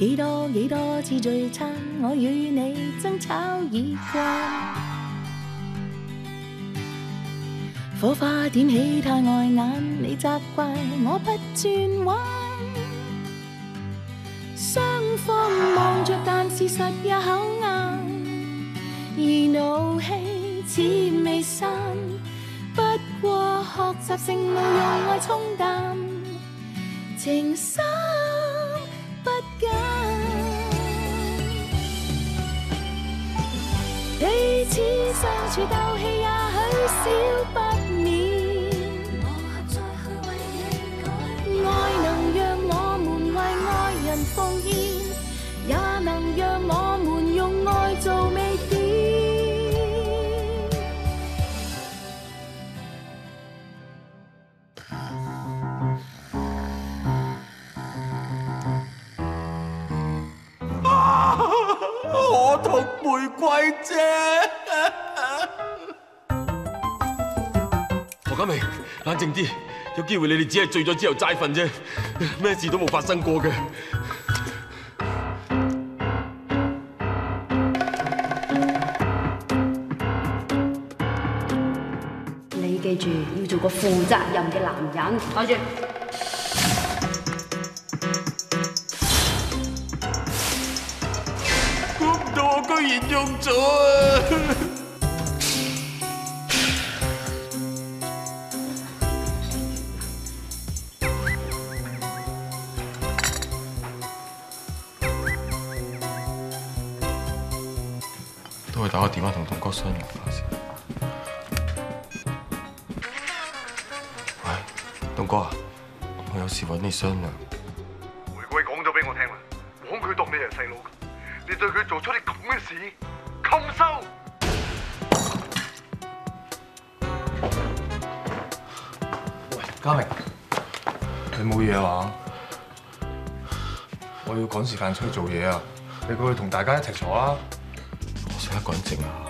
幾多幾多次聚餐，我與你爭吵已慣。火花點起太碍眼，你责怪我不转弯。双方望着，但事實也口硬，而怒氣似未散。不過學習性路用愛沖淡，情深不减。彼此相处斗气，也许少靜啲，有機會你哋只係醉咗之後齋瞓啫，咩事都冇發生過嘅。你記住要做個負責任嘅男人，攞住。估唔到我居然用咗啊！電話同東哥商量下先。喂，東哥啊，我有事揾你商量。玫瑰講咗俾我聽啦，枉佢當你係細佬，你對佢做出啲咁嘅事，禽獸！嘉明，你冇嘢啊？我要趕時間出去做嘢啊！你過去同大家一齊坐啊！我想一個人靜下。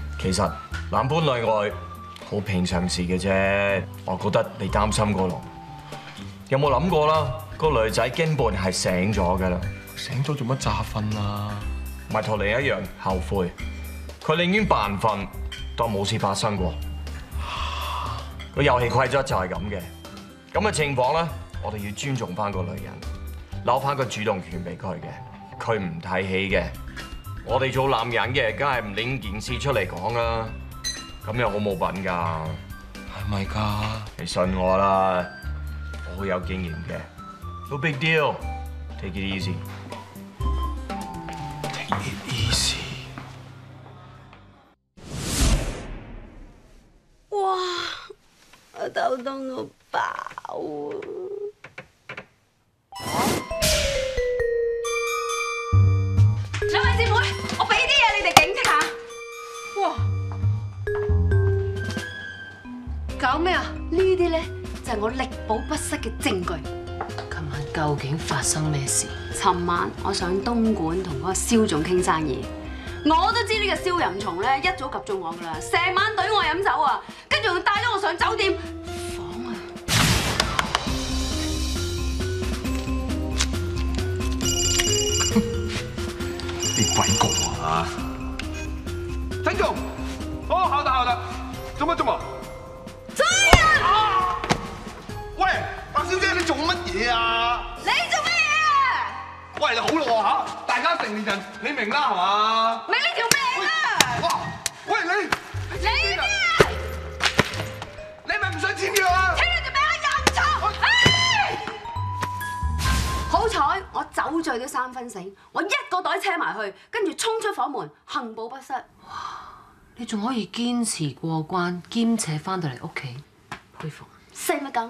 其實男歡女愛好平常事嘅啫。我覺得你擔心過龍，有冇諗過啦？個女仔根本係醒咗㗎啦，醒咗做乜詐瞓啊？咪同你一樣後悔。佢寧願扮瞓，當冇事發生過。個遊戲規則就係咁嘅。咁嘅情況咧，我哋要尊重翻個女人，留翻個主動權俾佢嘅。佢唔睇起嘅，我哋做男人嘅，梗係唔拎件事出嚟講啦。咁又好冇品㗎。係咪㗎？你信我啦，我好有經驗嘅。No big deal. Take it easy. Take it easy。哇！我頭痛到爆啊！搞咩啊？呢啲咧就係我力保不失嘅證據。琴晚究竟發生咩事？尋晚我上東莞同嗰個蕭總傾生意，我都知呢個蕭淫蟲咧一早及中我噶啦，成晚懟我飲酒啊，跟住仲帶咗我上酒店房啊！你鬼局啊！陈总，哦，好的好的，怎麼怎麼？嘢啊？你做咩嘢啊？喂，你好咯吓，大家成年人，你明啦係嘛？明呢條命啊！哇！喂你，你咩啊？你咪唔想簽約啊？聽你條命啊！淫蟲！唉！好彩我酒醉都三分醒，我一個袋車埋去，跟住衝出房門，行步不失。你仲可以堅持過關，兼且翻到嚟屋企，佩服。識乜咁？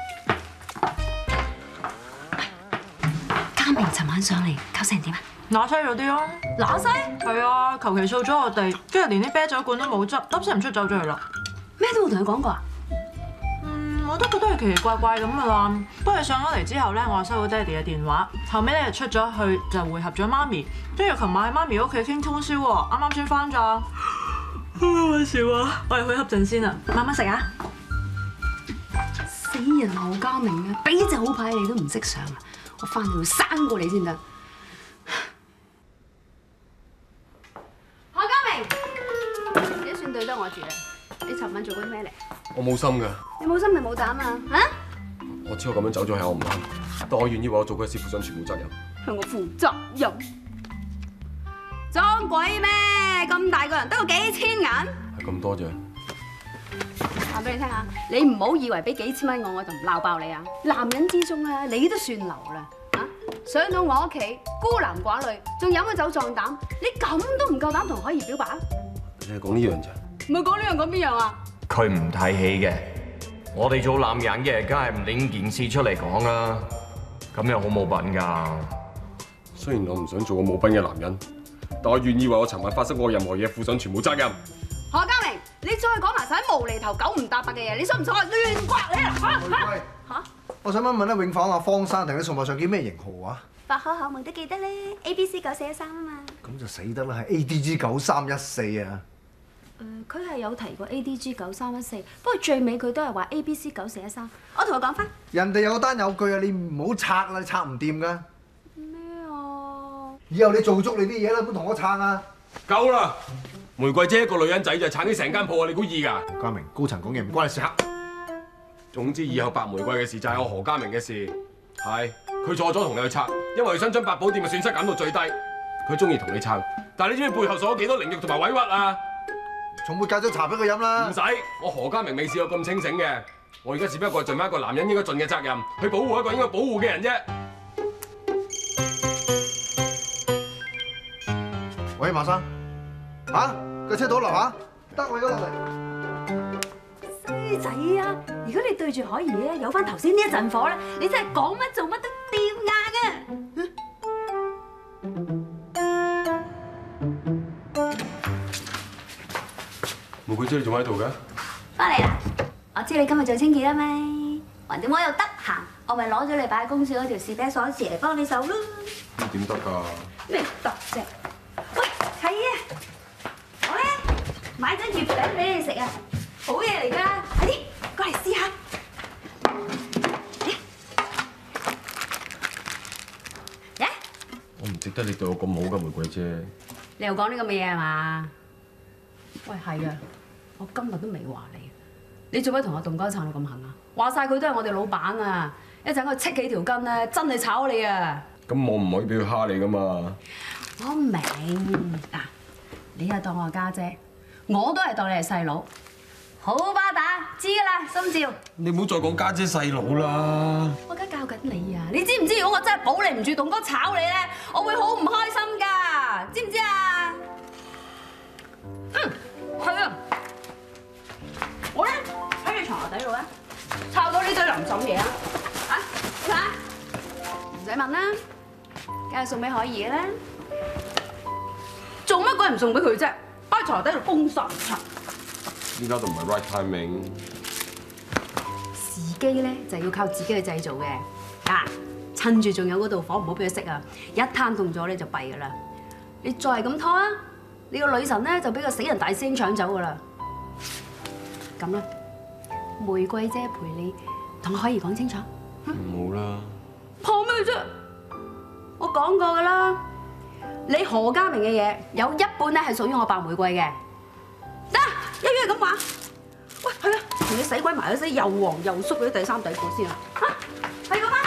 嘉明尋晚上嚟搞成點啊？乸西咗啲咯，攞西係啊，求其掃咗我哋，跟住連啲啤酒罐都冇執，粒聲唔出走咗去啦。咩都冇同佢講過啊？嗯，我都覺得係奇奇怪怪咁噶啦。不過上咗嚟之後咧，我收到爹哋嘅電話，後尾咧就出咗去就會合咗媽咪，跟住琴晚喺媽咪屋企傾通宵喎，啱啱先翻咋。好搞笑啊！我哋去瞌陣先啦，慢慢食啊。死人何家明啊！俾隻好牌你都唔識上啊！我翻去要生過你先得。何家明，你都算對得我住啦。你尋晚做過啲咩嚟？我冇心噶，你冇心咪冇膽啊！嚇，我知我咁樣走咗係我唔啱，但我願意為我做嘅事負上全部責任。向我負責任。裝鬼咩？咁大個人得個幾千銀？係咁多啫。話俾你聽下，你唔好以為俾幾千蚊我我就唔鬧爆你啊！男人之中咧，你都算流啦啊！上到我屋企孤男寡女，仲飲咗酒壯膽，你咁都唔夠膽同海怡表白？你係講呢樣咋？唔係講呢樣講邊樣啊？佢唔睇戲嘅，我哋做男人嘅，梗係唔拎件事出嚟講啦。咁又好冇品㗎。雖然我唔想做個冇品嘅男人，但我願意為我尋晚發生過任何嘢負上全部責任。何家明，你再講埋晒無厘頭九唔搭八嘅嘢，你想唔想我亂刮你啊？嚇嚇嚇！我想問問咧，永房啊，方生同你送貨上叫咩型號啊？百可可夢都記得咧，A B C 九四一三啊嘛。咁就死得啦，係 A D G 九三一四啊！誒，佢係有提過 A D G 九三一四，不過最尾佢都係話 A B C 九四一三。我同佢講翻人哋有單有據啊，你唔好拆啦，你拆唔掂噶。咩啊？以後你做足你啲嘢啦，唔好同我撐啊！夠啦！玫瑰姐一個女人仔就撐起成間鋪啊！你估易㗎？何家明，高層講嘢唔關你事啊！總之以後白玫瑰嘅事就係我何家明嘅事。係，佢錯咗同你去拆，因為佢想將百寶店嘅損失減到最低。佢中意同你撐，但係你知唔知背後所有幾多凌辱同埋委屈啊？重沒戒咗茶俾佢飲啦唔！使，我何家明未試過咁清醒嘅。我而家只不過係盡翻一個男人應該盡嘅責任，去保護一個應該保護嘅人啫。喂，馬生，嚇個車到樓下，得我而家落嚟。衰仔啊！如果你對住海怡咧，有翻頭先呢一陣火咧，你真係講乜做乜都掂硬啊！玫瑰姐你仲喺度嘅？翻嚟啦！我知你今日做清潔啦咩？橫掂我又得閒，我咪攞咗你擺喺公司嗰條士啤鎖匙嚟幫你手咯。點得㗎？咩得啫？喂，係啊！我咧買咗月餅俾你食啊，好嘢嚟㗎！快啲過嚟試下。嚟我唔值得你對我咁好㗎，玫瑰姐。你又講呢咁嘅嘢係嘛？喂，係啊，我今日都未話你，你做咩同阿棟哥撐到咁狠啊？話晒佢都係我哋老闆啊！一陣佢戚起條筋咧，真係炒你啊！咁我唔可以俾佢蝦你噶嘛？我明嗱，你又當我係家姐，我都系当你系细佬，好巴打，知噶啦，心照。你唔好再讲家姐细佬啦。我而家教紧你啊！你知唔知如果我真系保你唔住，栋哥炒你咧，我会好唔开心噶，知唔知啊？嗯，系啊。我咧喺你床下底度咧，抄到呢堆淋湿嘢啊！吓，唔使问啦，梗系送俾海怡啦。做乜鬼唔送俾佢啫？擺床底度封神塵。依家都唔係 right timing。時機咧就係要靠自己去製造嘅。嗱，趁住仲有嗰度火，唔好俾佢熄啊！一攤動咗咧就弊噶啦。你再係咁拖啊，你個女神咧就俾個死人大師兄搶走噶啦。咁啦，玫瑰姐陪你同海怡講清楚。唔好啦，怕咩啫？我講過噶啦，你何家明嘅嘢有一半咧係屬於我白玫瑰嘅。得，一於係咁話。喂，去啊，同你洗鬼埋嗰啲又黃又縮嗰啲第三底褲先啊！嚇，係咁啊！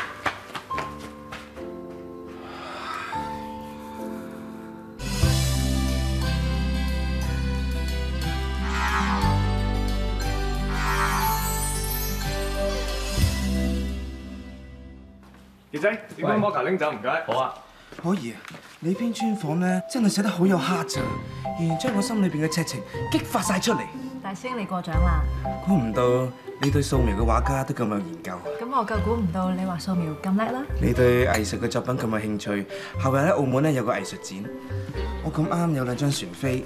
傑仔，點解摩卡拎走唔該？好啊。可怡啊，你篇專訪咧真係寫得好有 heart 啊，完全將我心裏邊嘅赤情激發晒出嚟。大師兄你過獎啦，估唔到你對素描嘅畫家都咁有研究，咁我夠估唔到你畫素描咁叻啦。你對藝術嘅作品咁有興趣。後日喺澳門咧有個藝術展，我咁啱有兩張船飛，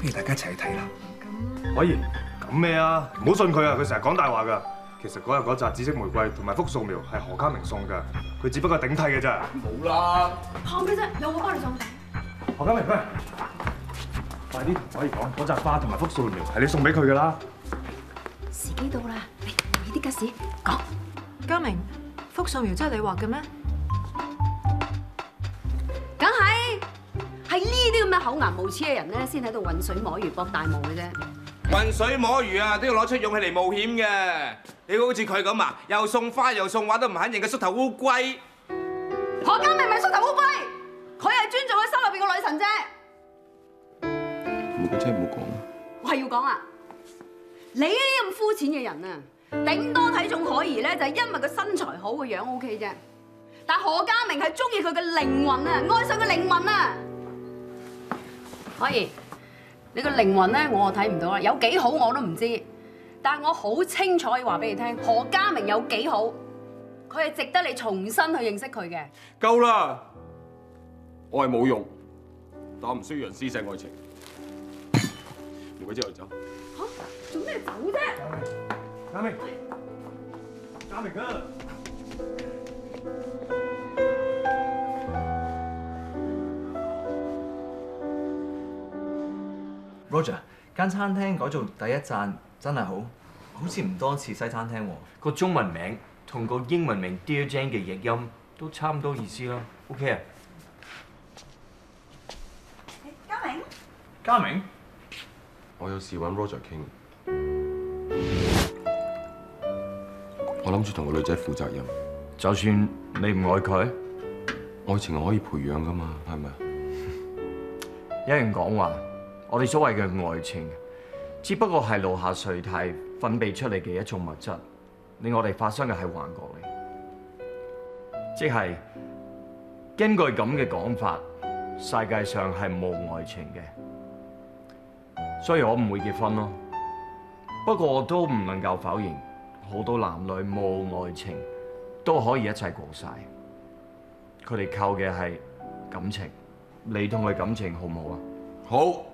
不如大家一齊去睇啦。可以，咁咩啊？唔好信佢啊！佢成日講大話㗎。其實嗰日嗰扎紫色玫瑰同埋幅素描係何家明送㗎，佢只不過係頂替嘅咋。冇啦。怕咩啫？有我幫你送。何家明，喂，快啲同可以講，嗰扎花同埋幅素描係你送俾佢噶啦。時機到啦，嚟俾啲吉士講。家明，幅素描真係你畫嘅咩？梗係，係呢啲咁嘅厚顏無恥嘅人咧，先喺度浑水摸魚博大霧嘅啫。混水摸魚啊，都要攞出勇氣嚟冒險嘅。你好似佢咁啊，又送花又送畫都唔肯認嘅縮頭烏龜。何家明咪縮頭烏龜，佢係尊重佢心入邊個女神啫。玫瑰姐唔好講啊。我係要講啊，你呢啲咁膚淺嘅人啊，頂多睇中可怡咧，就係因為佢身材好，個樣 OK 啫。但何家明係中意佢嘅靈魂啊，愛上佢靈魂啊。可怡，你個靈魂咧，我睇唔到啦，有幾好我都唔知。但係我好清楚要話俾你聽，何家明有幾好，佢係值得你重新去認識佢嘅。夠啦！我係冇用，但我唔需要人施捨愛情。玫瑰姐我哋走。嚇，做咩走啫？嘉明，嘉明啊！Roger，間餐廳改做第一站真係好，好似唔多似西餐廳喎。個中文名同個英文名 Dear Jane 嘅譯音都差唔多意思啦。OK 啊？嘉明，嘉明，我有事揾 Roger 傾。我諗住同個女仔負責任。就算你唔愛佢，愛情係可以培養噶嘛，係咪？有人講話，我哋所謂嘅愛情，只不過係腦下垂体分泌出嚟嘅一種物質，令我哋發生嘅係幻覺嚟。即係根據咁嘅講法，世界上係冇愛情嘅，所以我唔會結婚咯。不過我都唔能夠否認，好多男女冇愛情都可以一齊過晒。佢哋靠嘅係感情，你同佢感情好唔好啊？好。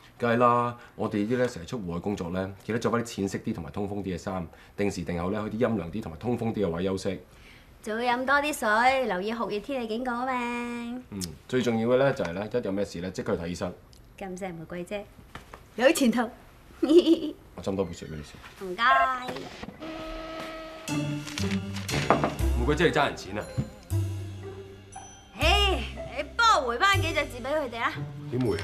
梗係啦，我哋呢啲咧成日出戶外工作咧，記得着翻啲淺色啲同埋通風啲嘅衫，定時定候咧去啲陰涼啲同埋通風啲嘅位休息。仲要飲多啲水，留意酷熱天氣警告啊嘛。嗯，最重要嘅咧就係咧，一有咩事咧即刻去睇醫生。咁正玫瑰啫，有前途。我斟多杯水俾你先。唔該。玫瑰姐你爭人錢啊？唉，你幫我回翻幾隻字俾佢哋啊！點回啊？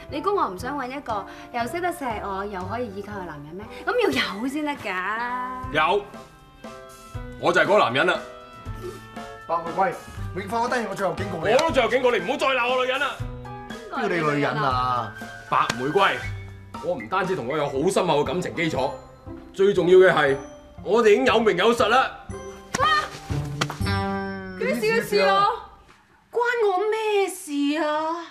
你估我唔想揾一個又識得錫我又可以依靠嘅男人咩？咁要有先得㗎。有，我就係嗰個男人啦。白玫瑰，永放我低，我最後警告你我。都最後警告你，唔好再鬧我女人啦。边个你女人啊？白玫瑰，我唔單止同我有好深厚嘅感情基礎，最重要嘅係我哋已經有名有實啦。幾時嘅事啊？關我咩事啊？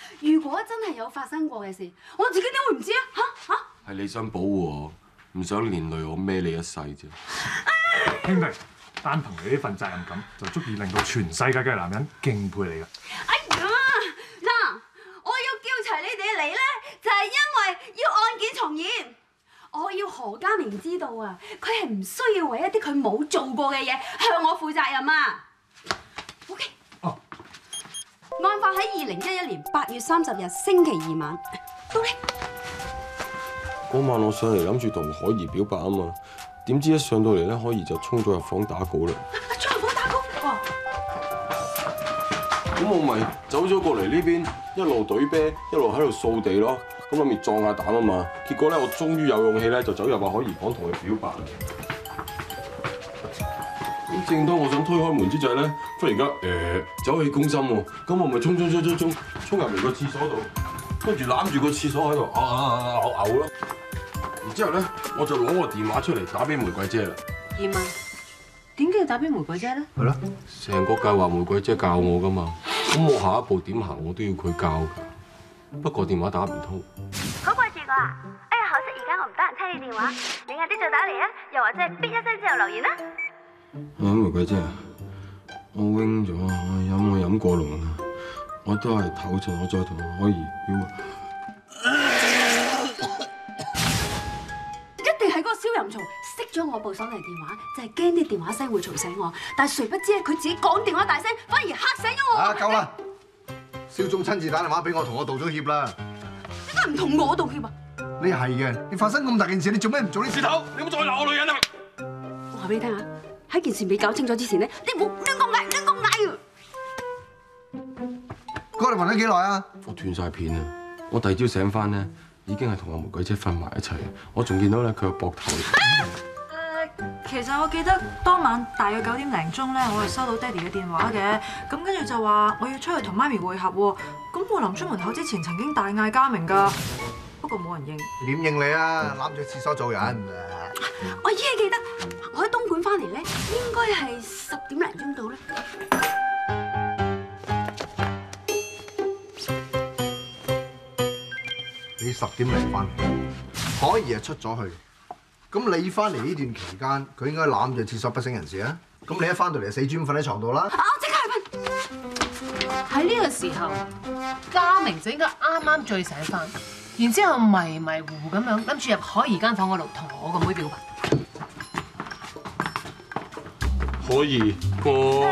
如果真係有發生過嘅事，我自己點會唔知啊？嚇嚇！係你想保護我，唔想連累我孭你一世啫。兄弟，單憑你呢份責任感，就足以令到全世界嘅男人敬佩你啦。哎呀，嗱，我要叫齊你哋嚟咧，就係因為要案件重演。我要何家明知道啊，佢係唔需要為一啲佢冇做過嘅嘢向我負責任啊。OK。哦。案發喺二零一一年八月三十日星期二晚。到你。嗰晚我上嚟諗住同海怡表白啊嘛，點知一上到嚟咧，海怡就衝咗入房打稿啦。再房打工喎。咁我咪走咗過嚟呢邊，一路懟啤，一路喺度掃地咯。咁諗住撞下膽啊嘛，結果咧我終於有勇氣咧，就走入阿海怡房同佢表白啦。咁正當我想推開門之際咧，忽然間誒走起攻心喎，咁我咪衝衝衝衝衝衝入嚟個廁所度，跟住攬住個廁所喺度啊啊啊啊嘔嘔咯。然之後咧，我就攞個電話出嚟打俾玫瑰姐啦。葉問，點解要打俾玫瑰姐咧？係咯，成個計劃玫瑰姐教我噶嘛，咁我下一步點行我都要佢教㗎。不過電話打唔通。好掛住我啊！哎呀，可惜而家我唔得閒聽你電話，你晏啲再打嚟啊！又或者係嗶一聲之後留言啦。啊，玫瑰姐，我 wing 咗，我飲我飲過龍啦，我都係唞陣，我再同我可以表。一定係嗰個蕭任松熄咗我部手提電話，就係驚啲電話聲會嘈醒我。但係誰不知，佢自己講電話大聲，反而嚇醒咗我。啊，夠啦！蕭總親自打電話俾我，同我道咗歉啦。点解唔同我道歉啊？你係嘅，你發生咁大件事，你做咩唔做啲知道？你唔好再鬧我女人啊！我話俾你聽啊，喺件事未搞清楚之前咧，你唔好亂咁嗌，亂咁嗌啊！哥，你暈咗幾耐啊？我斷晒片啊！我第二朝醒翻咧，已經係同阿玫瑰姐瞓埋一齊，我仲見到咧佢個膊頭。誒，其實我記得當晚大約九點零鐘咧，我係收到爹哋嘅電話嘅，咁跟住就話我要出去同媽咪會合喎，咁我臨出門口之前曾經大嗌加明㗎，不過冇人應。點應你啊？攬住廁所做人。我依家記得，我喺東莞翻嚟咧，應該係十點零钟到啦。你十點零翻嚟，可怡啊出咗去。咁你翻嚟呢段期間，佢應該攬住廁所不省人事啊。咁你一翻到嚟就死猪瞓喺床度啦。啊！即刻去瞓。喺呢個時候，嘉明就應該啱啱醉醒翻，然之後迷迷糊糊咁樣諗住入海怡間房嗰度同我個妹表白。可以，我，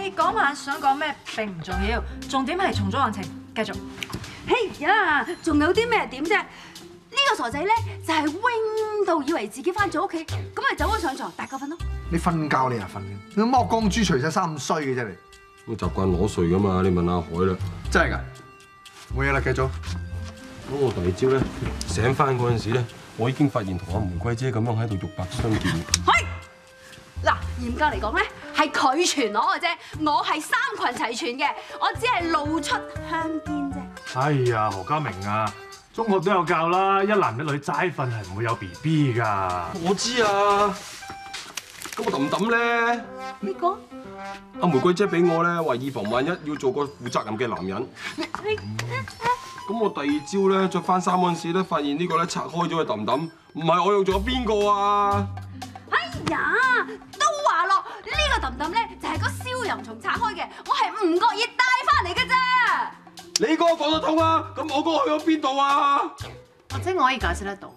你嗰晚想講咩並唔重要，重點係重組案情，繼續。嘿呀，仲有啲咩點啫？呢個傻仔咧就係 wing 到以為自己翻咗屋企，咁咪走咗上床，大覺瞓咯。你瞓覺你又瞓嘅，你剝光豬除晒衫咁衰嘅啫你。我習慣攞睡噶嘛，你問阿海啦。真係㗎，冇嘢啦，繼續。咁我第二朝咧醒翻嗰陣時咧，我已經發現同阿玫瑰姐咁樣喺度肉白相見。嗱，嚴格嚟講咧，係佢傳我嘅啫，我係三群齊全嘅，我只係露出香肩啫。哎呀，何家明啊，中學都有教啦，一男一女齋瞓係唔會有 B B 㗎。我知啊，咁我揼揼咧，呢個阿玫瑰姐俾我咧，話以防萬一要做個負責任嘅男人。咁我第二朝咧着翻衫嗰陣時咧，發現呢個咧拆開咗嘅揼揼，唔係我用咗邊個啊？哎呀，都話咯，呢個氹氹咧就係個燒淫蟲拆開嘅，我係唔覺意帶翻嚟嘅啫。你嗰個講得通啊？咁我嗰個去咗邊度啊？或者我可以解釋得到。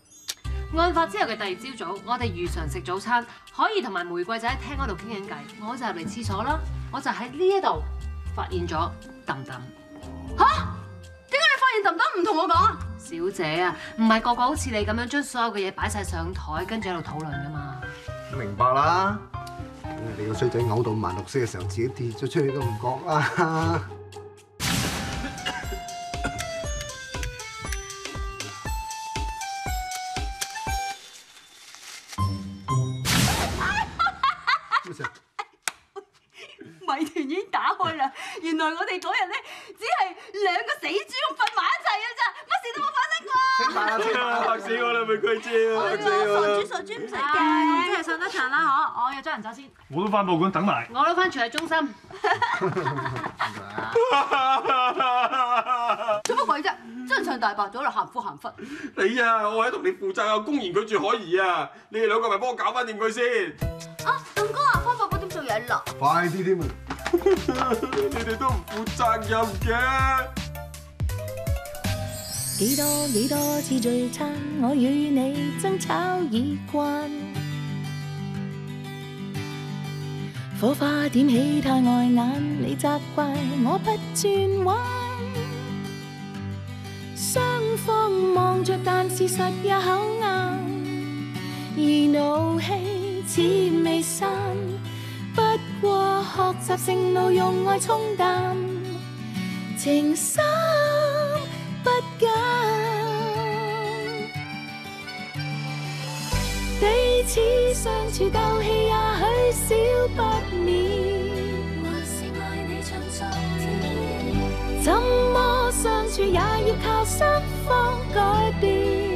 案發之後嘅第二朝早，我哋如常食早餐，可以同埋玫瑰仔喺廳嗰度傾緊偈。我就入嚟廁所啦，我就喺呢一度發現咗氹氹。吓？點解你發現氹氹唔同我講啊？小姐啊，唔係個個好似你咁樣將所有嘅嘢擺晒上台，跟住喺度討論噶嘛。明白啦。你個衰仔嘔到萬六色嘅時候，自己跌咗出去都唔覺啦。謎團已經打開啦！原來我哋嗰日咧只係兩個死豬咁瞓埋一齊嘅咋，乜事都冇發生過。嚇死我啦，玫瑰姐啊！嚇死傻我啦！豬傻豬唔使唉驚。真係上得場啦嗬！我約咗人走先。我都翻報館等埋。我都翻傳藝中心。做乜鬼啫？真相大白咗啦，含苦含忽。你啊，我喺同你負責啊，公然拒絕可疑啊！你哋兩個咪幫我搞翻掂佢先。啊，東哥啊，方伯伯點做嘢啦？快啲添啊！你哋都唔負責任嘅。幾多幾多次聚餐，我與你爭吵已惯。火花點起太碍眼，你责怪我不转弯。双方望着，但事實也口硬，而怒氣似未散。不過學習性路用愛沖淡，情深彼此相处斗气也许少不免。还是爱你像昨天。怎么相处也要靠双方改变。